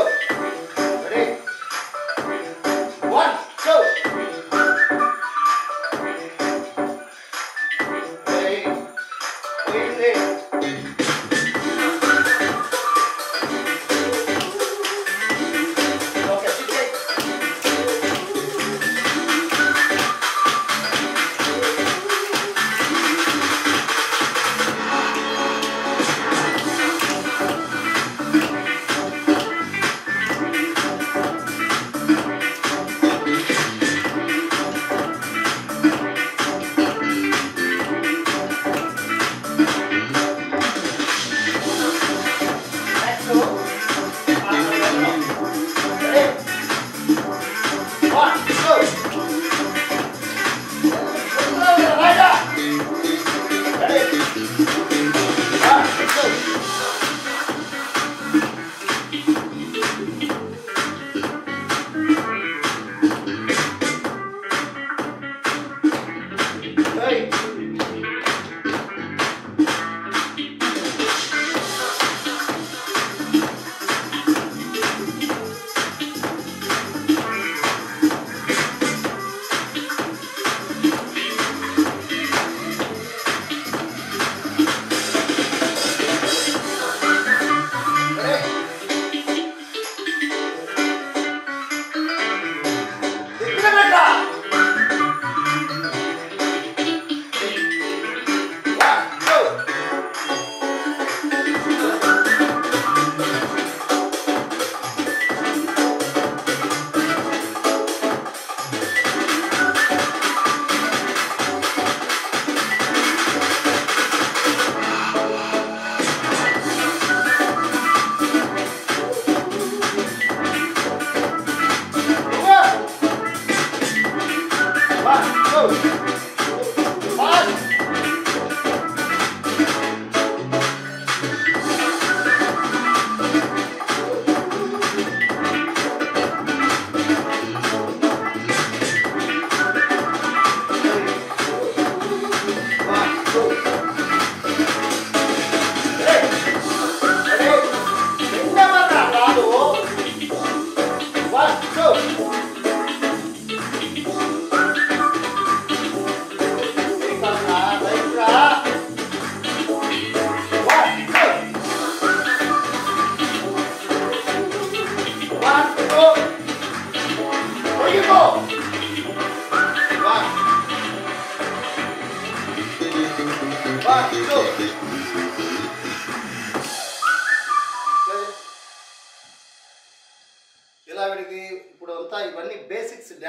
고!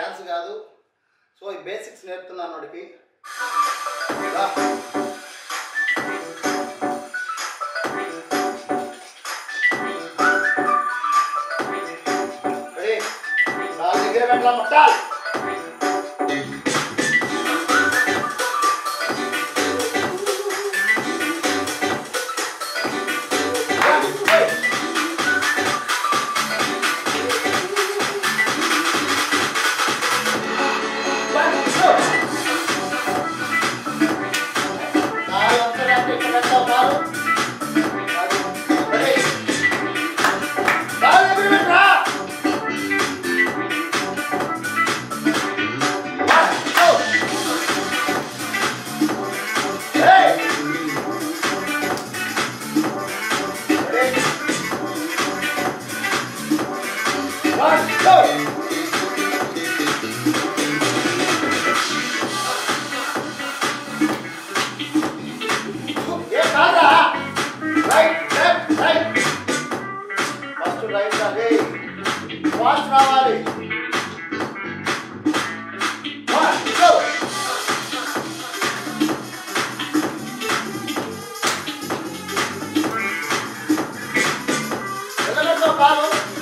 Dance కాదు. So ఈ basics నేర్పుతున్నాను వాడికి దగ్గర పెట్టాలి trabalho.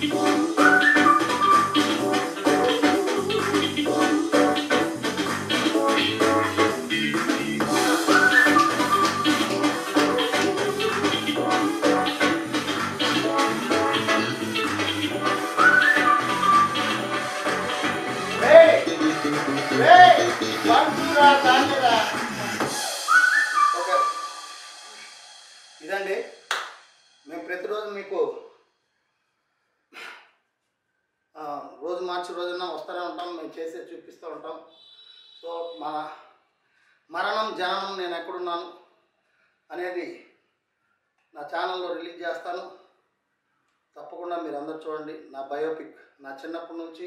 Oke, okay. kita deh, memperhatikan mikro. మార్చి రోజున వస్తూనే ఉంటాం మేము చేసే చూపిస్తూ ఉంటాం. సో మా మరణం జననం నేను ఎక్కడున్నాను అనేది నా ఛానల్లో రిలీజ్ చేస్తాను. తప్పకుండా మీరు అందరు చూడండి. నా బయోపిక్ నా చిన్నప్పటి నుంచి